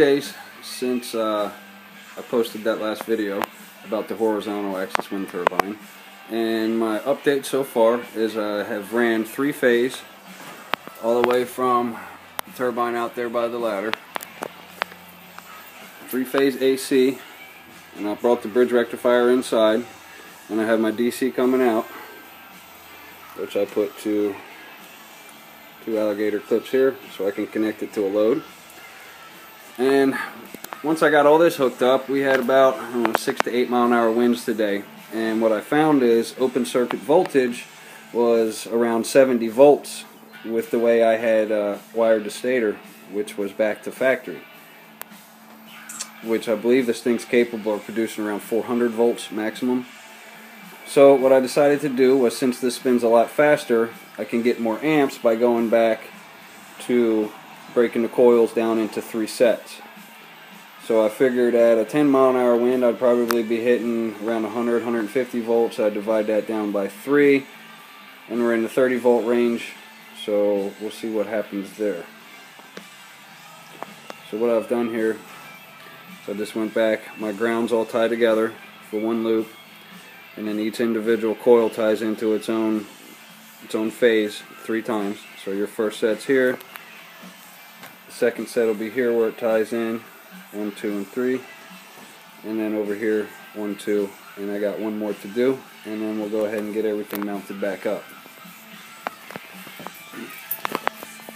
days since uh, I posted that last video about the horizontal axis wind turbine. And my update so far is I have ran three phase all the way from the turbine out there by the ladder. Three phase AC and I brought the bridge rectifier inside and I have my DC coming out which I put to two alligator clips here so I can connect it to a load. And once I got all this hooked up, we had about know, six to eight mile an hour winds today. And what I found is open circuit voltage was around 70 volts with the way I had uh, wired the stator, which was back to factory. Which I believe this thing's capable of producing around 400 volts maximum. So what I decided to do was since this spins a lot faster, I can get more amps by going back to breaking the coils down into three sets. So I figured at a 10 mile an hour wind I'd probably be hitting around 100, 150 volts. I'd divide that down by three and we're in the 30 volt range so we'll see what happens there. So what I've done here so I just went back, my ground's all tied together for one loop and then each individual coil ties into its own its own phase three times. So your first set's here, the second set will be here where it ties in, one, two, and three, and then over here, one, two, and I got one more to do, and then we'll go ahead and get everything mounted back up.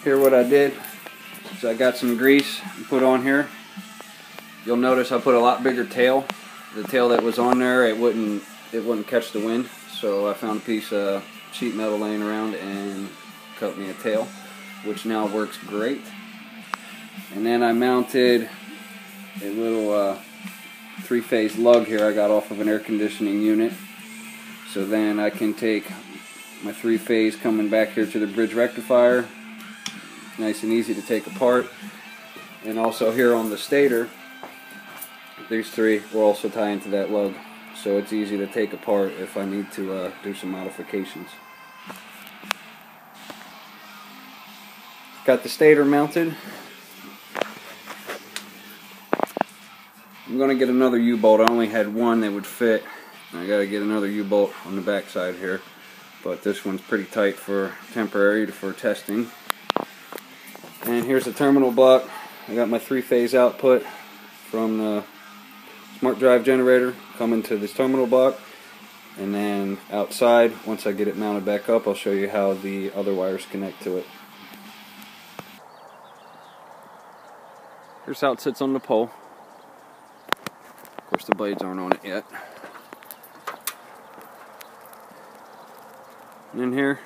Here what I did is I got some grease put on here. You'll notice I put a lot bigger tail. The tail that was on there, it wouldn't it wouldn't catch the wind, so I found a piece of sheet metal laying around and cut me a tail, which now works great. And then I mounted a little uh, three-phase lug here I got off of an air conditioning unit. So then I can take my three-phase coming back here to the bridge rectifier, nice and easy to take apart. And also here on the stator, these three will also tie into that lug so it's easy to take apart if I need to uh, do some modifications. Got the stator mounted. I'm going to get another U-bolt. I only had one that would fit. I got to get another U-bolt on the back side here. But this one's pretty tight for temporary for testing. And here's the terminal block. I got my three-phase output from the smart drive generator coming to this terminal block and then outside once I get it mounted back up I'll show you how the other wires connect to it. Here's how it sits on the pole. Course the blades aren't on it yet. And in here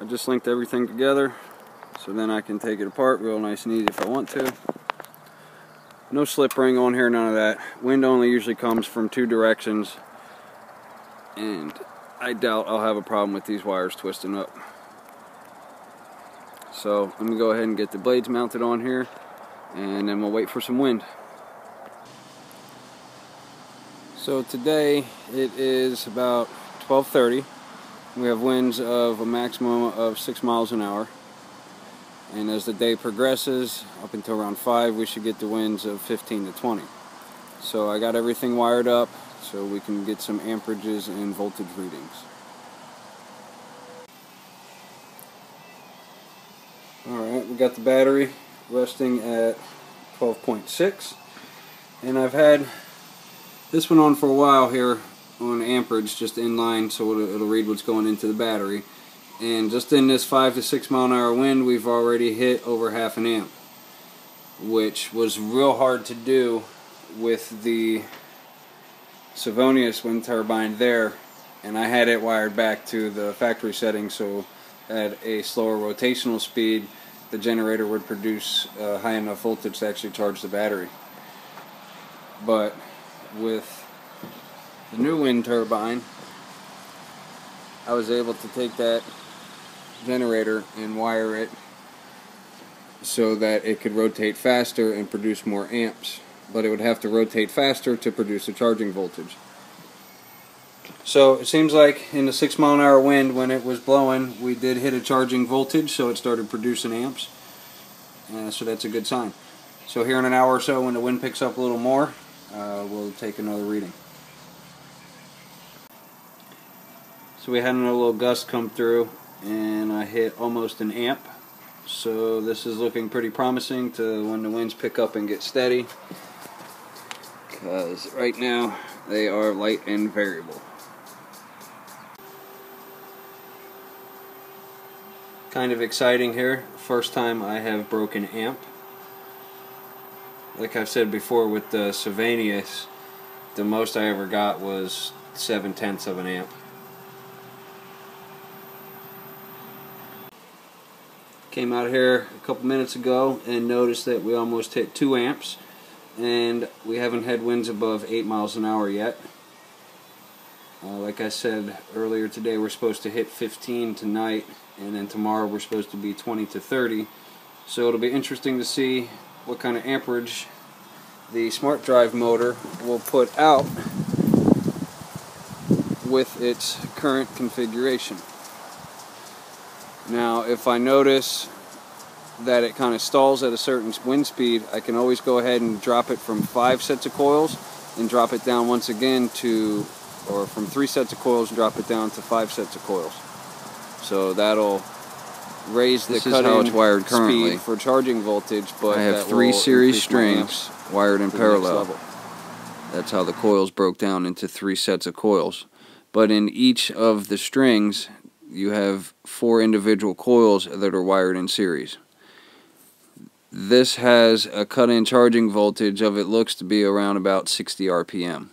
I just linked everything together so then I can take it apart real nice and easy if I want to. No slip ring on here, none of that. Wind only usually comes from two directions. And I doubt I'll have a problem with these wires twisting up. So let me go ahead and get the blades mounted on here and then we'll wait for some wind. So today it is about 12.30. We have winds of a maximum of 6 miles an hour. And as the day progresses up until around 5 we should get the winds of 15 to 20 so I got everything wired up so we can get some amperages and voltage readings. Alright we got the battery resting at 12.6 and I've had this went on for a while here on amperage just in line so it'll, it'll read what's going into the battery. And just in this 5 to 6 mile an hour wind we've already hit over half an amp which was real hard to do with the Savonius wind turbine there. And I had it wired back to the factory setting so at a slower rotational speed the generator would produce high enough voltage to actually charge the battery. But with the new wind turbine I was able to take that generator and wire it so that it could rotate faster and produce more amps. But it would have to rotate faster to produce a charging voltage. So it seems like in the 6 mile an hour wind when it was blowing, we did hit a charging voltage, so it started producing amps. Uh, so that's a good sign. So here in an hour or so when the wind picks up a little more, uh, we'll take another reading. So we had another little gust come through and I hit almost an amp. So this is looking pretty promising to when the winds pick up and get steady. Because right now they are light and variable. Kind of exciting here. First time I have broken amp. Like I've said before with the Savonius, the most I ever got was 7 tenths of an amp. Came out here a couple minutes ago and noticed that we almost hit 2 amps and we haven't had winds above 8 miles an hour yet. Uh, like I said earlier today, we're supposed to hit 15 tonight, and then tomorrow we're supposed to be 20 to 30. So it'll be interesting to see what kind of amperage the smart drive motor will put out with its current configuration. Now, if I notice that it kind of stalls at a certain wind speed, I can always go ahead and drop it from five sets of coils and drop it down once again to, or from three sets of coils and drop it down to five sets of coils. So that'll raise the This is cut how it's wired currently. speed for charging voltage, but I have three series increase my amps strings wired in the parallel. That's how the coils broke down into three sets of coils. But in each of the strings, you have four individual coils that are wired in series. This has a cut-in charging voltage of it looks to be around about 60 RPM.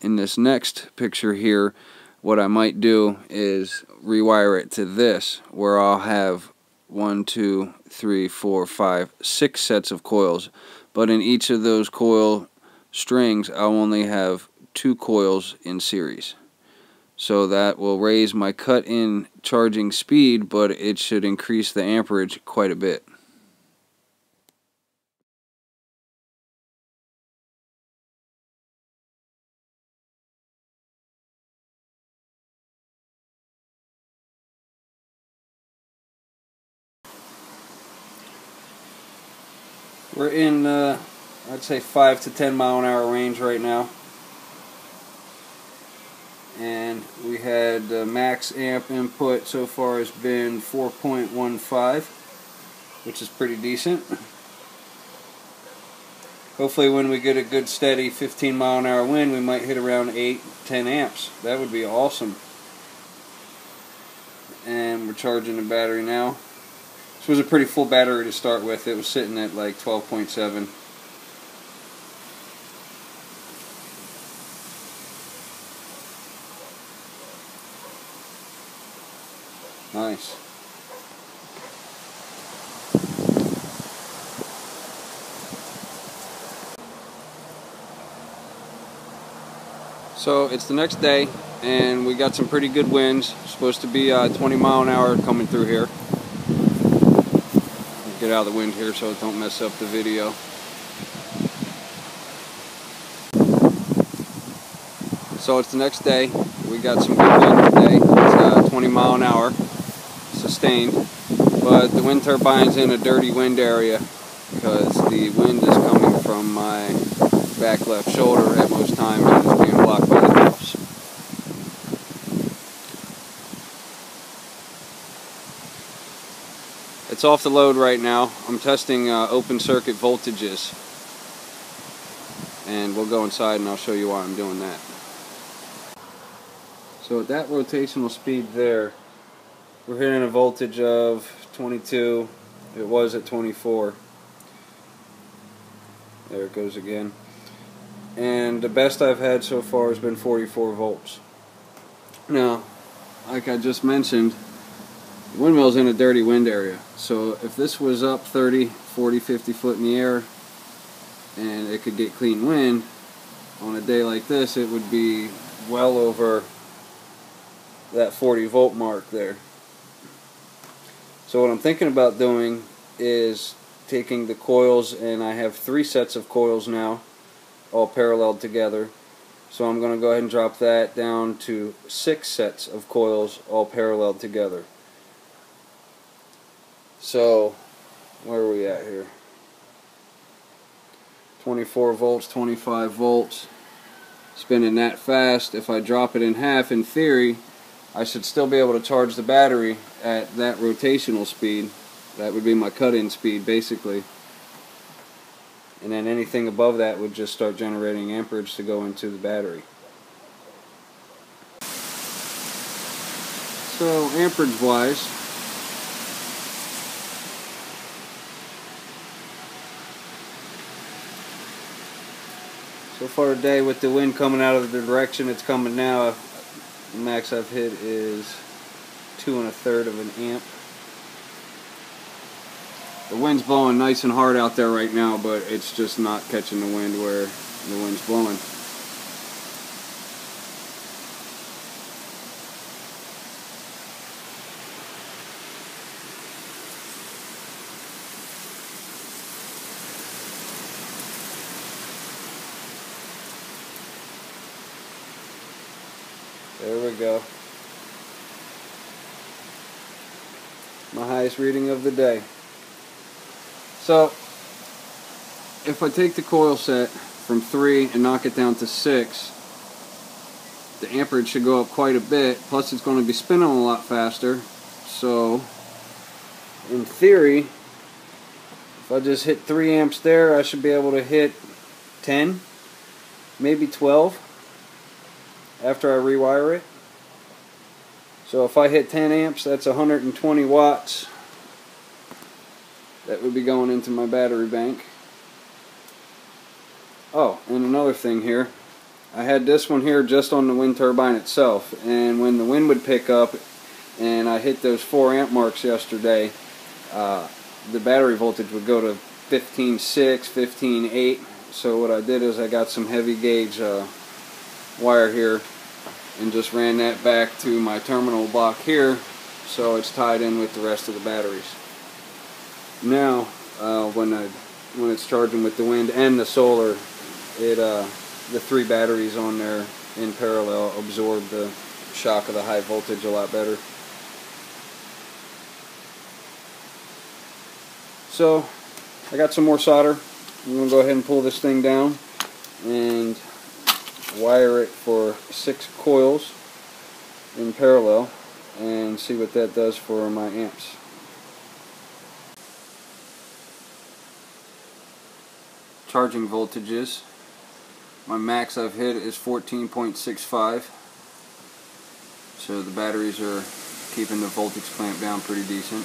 In this next picture here, what I might do is rewire it to this, where I'll have one, two, three, four, five, six sets of coils. But in each of those coil strings, I'll only have two coils in series. So that will raise my cut-in charging speed, but it should increase the amperage quite a bit. We're in, uh, I'd say, 5 to 10 mile an hour range right now. And we had uh, max amp input so far has been 4.15, which is pretty decent. Hopefully when we get a good steady 15 mile an hour wind, we might hit around 8, 10 amps. That would be awesome. And we're charging the battery now. This was a pretty full battery to start with. It was sitting at like 12.7. Nice. So it's the next day, and we got some pretty good winds. Supposed to be uh, 20 mile an hour coming through here. Get out of the wind here so it don't mess up the video. So it's the next day. We got some good wind today. It's uh, 20 mile an hour, sustained. But the wind turbine's in a dirty wind area because the wind is coming from my back left shoulder at most times and it's being blocked by the house. It's off the load right now. I'm testing uh, open circuit voltages. And we'll go inside and I'll show you why I'm doing that. So at that rotational speed there, we're hitting a voltage of 22. It was at 24. There it goes again. And the best I've had so far has been 44 volts. Now, like I just mentioned, the windmill's in a dirty wind area. So if this was up 30, 40, 50 foot in the air and it could get clean wind, on a day like this it would be well over that 40 volt mark there. So what I'm thinking about doing is taking the coils and I have three sets of coils now all paralleled together. So I'm going to go ahead and drop that down to six sets of coils all paralleled together. So where are we at here? 24 volts, 25 volts. Spinning that fast. If I drop it in half, in theory, I should still be able to charge the battery at that rotational speed. That would be my cut-in speed, basically. And then anything above that would just start generating amperage to go into the battery. So, amperage-wise, So far today with the wind coming out of the direction it's coming now, max I've hit is two and a third of an amp. The wind's blowing nice and hard out there right now, but it's just not catching the wind where the wind's blowing. There we go. My highest reading of the day. So, if I take the coil set from 3 and knock it down to 6, the amperage should go up quite a bit, plus it's going to be spinning a lot faster. So, in theory, if I just hit 3 amps there, I should be able to hit 10, maybe 12 after I rewire it. So if I hit 10 amps, that's 120 watts. That would be going into my battery bank. Oh, and another thing here. I had this one here just on the wind turbine itself. And when the wind would pick up and I hit those 4 amp marks yesterday, uh, the battery voltage would go to 15.6, 15.8. So what I did is I got some heavy gauge uh, wire here and just ran that back to my terminal block here so it's tied in with the rest of the batteries. Now uh, when I when it's charging with the wind and the solar it uh, the three batteries on there in parallel absorb the shock of the high voltage a lot better. So I got some more solder. I'm going to go ahead and pull this thing down and wire it for six coils in parallel and see what that does for my amps. Charging voltages. My max I've hit is 14.65 so the batteries are keeping the voltage clamp down pretty decent.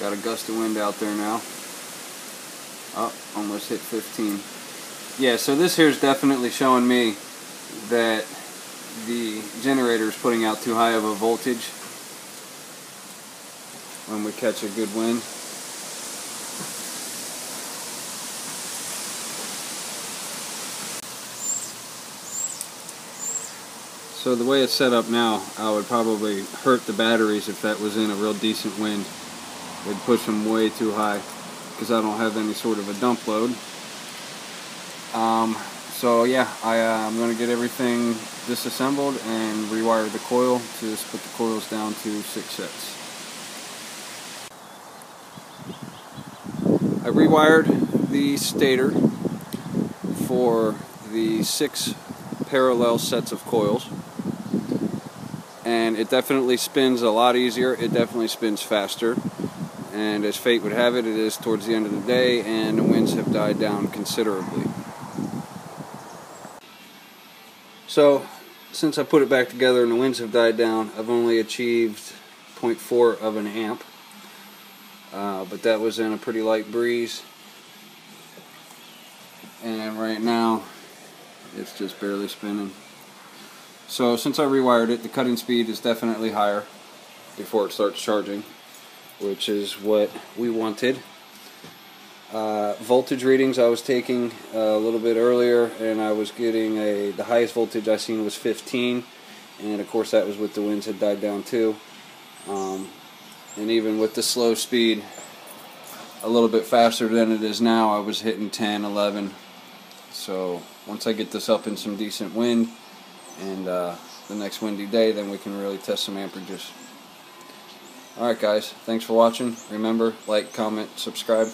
Got a gust of wind out there now. Oh, almost hit 15. Yeah, so this here is definitely showing me that the generator is putting out too high of a voltage when we catch a good wind. So the way it's set up now, I would probably hurt the batteries if that was in a real decent wind. It'd push them way too high because I don't have any sort of a dump load. Um, so yeah, I, uh, I'm going to get everything disassembled and rewire the coil to split the coils down to six sets. I rewired the stator for the six parallel sets of coils. And it definitely spins a lot easier it definitely spins faster. And as fate would have it it is towards the end of the day and the winds have died down considerably So, since I put it back together and the winds have died down, I've only achieved 0.4 of an amp. Uh, but that was in a pretty light breeze. And right now, it's just barely spinning. So since I rewired it, the cut-in speed is definitely higher before it starts charging, which is what we wanted. Uh, voltage readings I was taking uh, a little bit earlier and I was getting a the highest voltage I seen was 15 and of course that was with the winds had died down too um, and even with the slow speed a little bit faster than it is now I was hitting 10 11 so once I get this up in some decent wind and uh, the next windy day then we can really test some amperages Alright guys, thanks for watching. Remember, like, comment, subscribe.